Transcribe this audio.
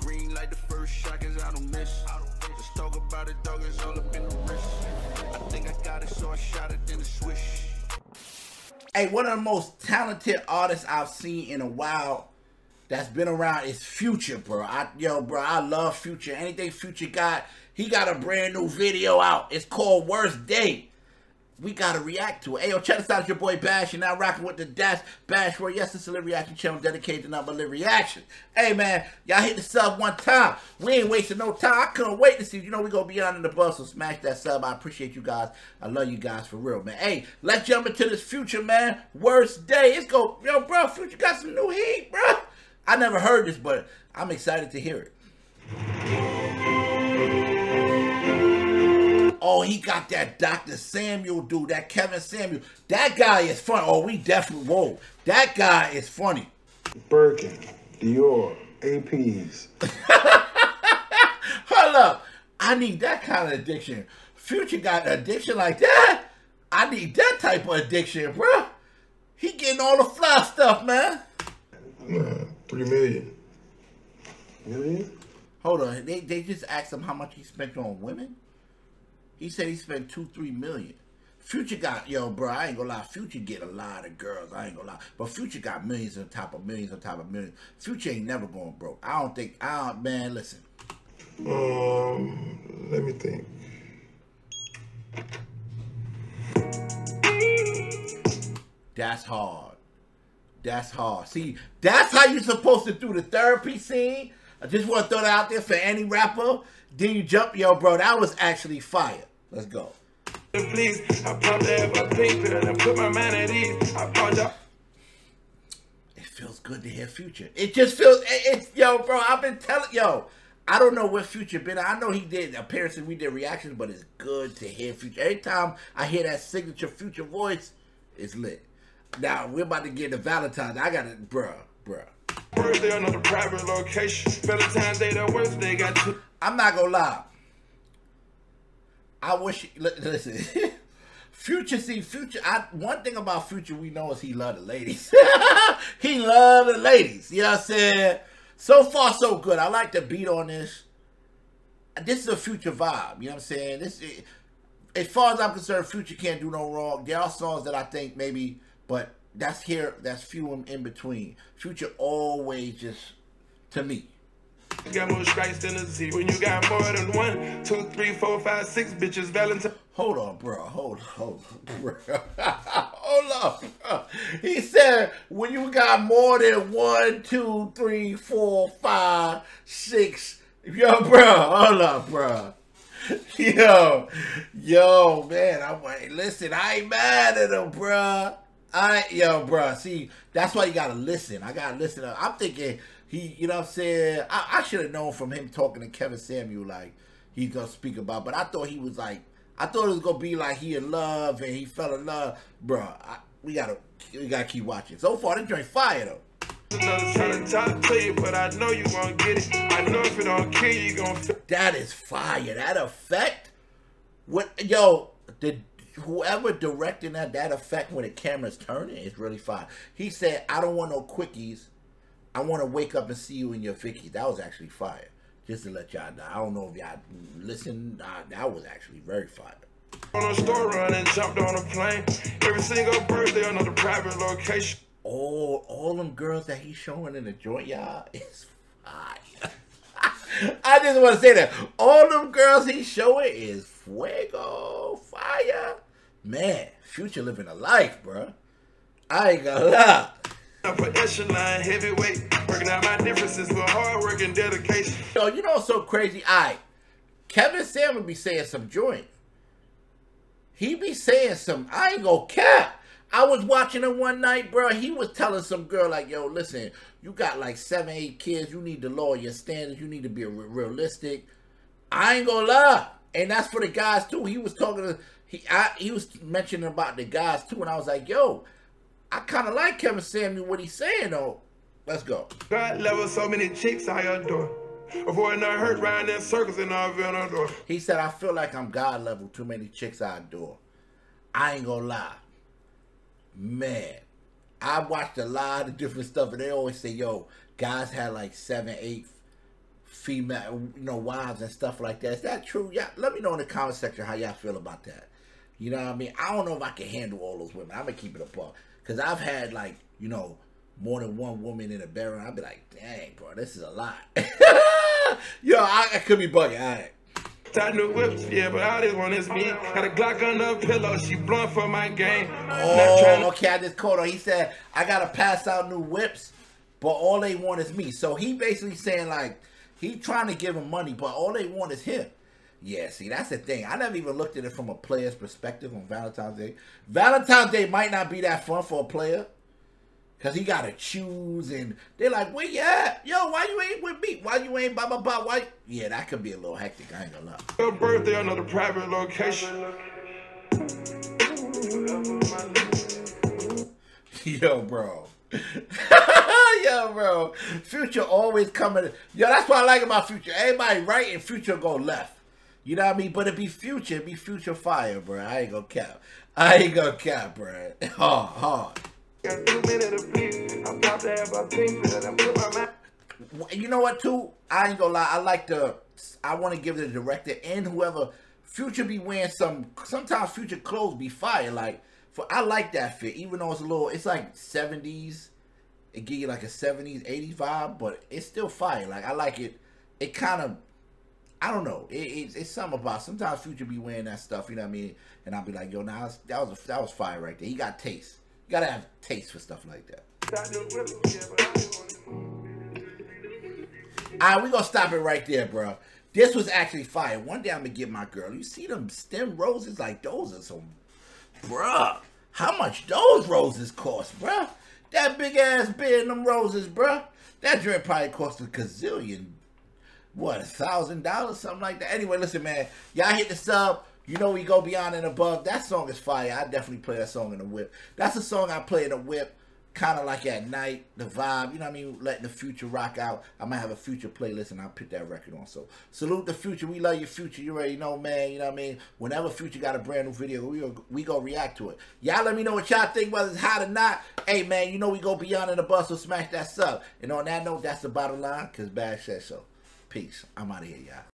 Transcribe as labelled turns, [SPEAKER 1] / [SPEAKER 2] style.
[SPEAKER 1] Green like the first shot, cause I don't miss. Let's talk about it, dog, it's all up in the wrist. I think I got it, so I shot it, then a swish.
[SPEAKER 2] Hey, one of the most talented artists I've seen in a while that's been around is Future, bro. I yo, bro, I love Future. Anything Future got, he got a brand new video out. It's called Worst Day. We gotta react to it. Yo, check this out. It's your boy Bash. You're now rocking with the Dash Bash World. Yes, it's a live reaction channel dedicated to nothing live reaction. Hey, man, y'all hit the sub one time. We ain't wasting no time. I couldn't wait to see. You know we gonna be on the bus, so smash that sub. I appreciate you guys. I love you guys for real, man. Hey, let's jump into this Future, man. Worst day. It's go, yo, bro. Future got some new heat, bro. I never heard this, but I'm excited to hear it. Oh, he got that Dr. Samuel dude, that Kevin Samuel. That guy is funny. Oh, we definitely, whoa. That guy is funny.
[SPEAKER 3] Birkin, Dior, APs.
[SPEAKER 2] Hold up. I need that kind of addiction. Future got an addiction like that? I need that type of addiction, bro. He getting all the fly stuff, man.
[SPEAKER 3] Man, three million. Million?
[SPEAKER 2] Hold on. They, they just asked him how much he spent on women? He said he spent two, three million. Future got, yo, bro, I ain't gonna lie. Future get a lot of girls. I ain't gonna lie. But Future got millions on top of millions on top of millions. Future ain't never going broke. I don't think, I don't, man, listen.
[SPEAKER 3] Um, let me think.
[SPEAKER 2] That's hard. That's hard. See, that's how you're supposed to do the therapy scene. I just want to throw that out there for any rapper. Then you jump, yo, bro. That was actually fire. Let's go.
[SPEAKER 4] Please, I popped that a pink pill and put my mind at ease. I apologize.
[SPEAKER 2] It feels good to hear Future. It just feels, it, it's, yo, bro, I've been telling, yo, I don't know where Future been. I know he did appearances, we did reactions, but it's good to hear Future. Every time I hear that signature Future voice, it's lit. Now, we're about to get to Valentine's. I got it, bruh, bruh.
[SPEAKER 4] Birthday on a private location. Valentine's Day, the worst they got.
[SPEAKER 2] I'm not gonna lie. I wish. Listen, Future. See, Future. I one thing about Future we know is he love the ladies. he love the ladies. You know what I'm saying? So far, so good. I like the beat on this. This is a Future vibe. You know what I'm saying? This, as far as I'm concerned, Future can't do no wrong. There are songs that I think maybe, but that's here. That's few in between. Future always just, to me.
[SPEAKER 4] Got more strikes than a. When you got more than one, two, three, four, five, six bitches, Valentine.
[SPEAKER 2] Hold on, bro. Hold, hold, bro. hold up. Bro. He said when you got more than one, two, three, four, five, six. Yo, bro. Hold up, bro. Yo, yo, man. I'm like, listen. I ain't mad at him, bro. I, yo, bro. See, that's why you gotta listen. I gotta listen. I'm thinking he, you know what I'm saying. I, I should have known from him talking to Kevin Samuel like he's gonna speak about. But I thought he was like, I thought it was gonna be like he in love and he fell in love, bro. I, we gotta, we gotta keep watching. So far, this joint fire though.
[SPEAKER 4] To to.
[SPEAKER 2] That is fire. That effect. What yo, the whoever directing that that effect when the camera's turning is really fire. He said, I don't want no quickies. I want to wake up and see you in your Vickies. That was actually fire. Just to let y'all know. I don't know if y'all listen. Uh, that was actually very fire.
[SPEAKER 4] On a store run and jumped on a plane. Every single birthday, another private location.
[SPEAKER 2] all all them girls that he's showing in the joint, y'all, is fire. I just want to say that all them girls he's showing is fuego, fire. Man, future living a life, bruh. I ain't gonna lie.
[SPEAKER 4] Upper echelon, heavyweight. Working out my differences with hard work and dedication.
[SPEAKER 2] Yo, you know what's so crazy? I Kevin Samuel be saying some joint. He be saying some. I ain't gonna cap. I was watching him one night, bro. He was telling some girl like, "Yo, listen, you got like seven, eight kids. You need to lower your standards. You need to be re- realistic." I ain't gonna lie, and that's for the guys too. He was talking to he. I, he was mentioning about the guys too, and I was like, "Yo, I kind of like Kevin Samuel. What he's saying though. Let's go."
[SPEAKER 4] God level so many chicks I adore. Avoiding the hurt round in circles and all door.
[SPEAKER 2] He said, I feel like I'm God level. Too many chicks I adore. I ain't gonna lie. Man, I watched a lot of different stuff, and they always say, yo, guys had like seven, eight female, you know, wives and stuff like that. Is that true? Yeah, let me know in the comment section how y'all feel about that. You know what I mean? I don't know if I can handle all those women. I'm gonna keep it apart because I've had like you know more than one woman in a bedroom. I'd be like, dang, bro, this is a lot. Yo, I, I could be bugging. All right.
[SPEAKER 4] Tight new whips, yeah, but all this one is me. Got a Glock on the pillow, she blunt for my game.
[SPEAKER 2] Oh, okay. I just caught on. He said I gotta pass out new whips, but all they want is me. So he basically saying like he trying to give him money, but all they want is him. Yeah, see, that's the thing. I never even looked at it from a player's perspective on Valentine's Day. Valentine's Day might not be that fun for a player. Cause he gotta choose and they're like, where you at? Yo, why you ain't with me? Why you ain't blah blah blah? Why Yeah, that could be a little hectic, I ain't gonna lie.
[SPEAKER 4] Your birthday on a private location.
[SPEAKER 2] Yo, bro. Yo, bro. Future always coming. Yo, that's what I like about Future. Everybody right and Future go left. You know what I mean? But it be Future, it be Future Fire, bro. I ain't gonna cap. I ain't gonna cap, bro. Hard, hard.
[SPEAKER 4] Got two minutes of peace. I'm about to have a pink pill and put my mouth.
[SPEAKER 2] You know what, too? I ain't gonna lie. I like the. I want to give the director and whoever. Future be wearing some. Sometimes Future clothes be fire. Like, for I like that fit, even though it's a little. It's like seventies. It give you like a seventies, eighties vibe, but it's still fire. Like I like it. It kind of. I don't know. It, it's, it's something about. Sometimes Future be wearing that stuff. You know what I mean? And I'll be like, yo, now that was a, that was fire right there. He got taste. You gotta have taste for stuff like that.
[SPEAKER 4] All
[SPEAKER 2] right, we gonna stop it right there, bro. This was actually fire. One day I'm gonna get my girl. You see them stem roses? Like those are some, bruh. How much those roses cost, bruh? That big ass bed in them roses, bruh. That drink probably cost a gazillion. What a thousand dollars, something like that. Anyway, listen, man. Y'all hit the sub. You know we go beyond and above. That song is fire. I definitely play that song in the whip. That's a song I play in the whip, kind of like at night. The vibe, you know what I mean? Letting the future rock out. I might have a future playlist and I'll put that record on. So salute the future. We love your future. You already know, man. You know what I mean? Whenever future got a brand new video, we go, we go react to it. Y'all let me know what y'all think, whether it's hot or not. Hey, man, you know we go beyond and above, so smash that sub. And on that note, that's the bottom line, because Bash said so. Peace. I'm out of here, y'all.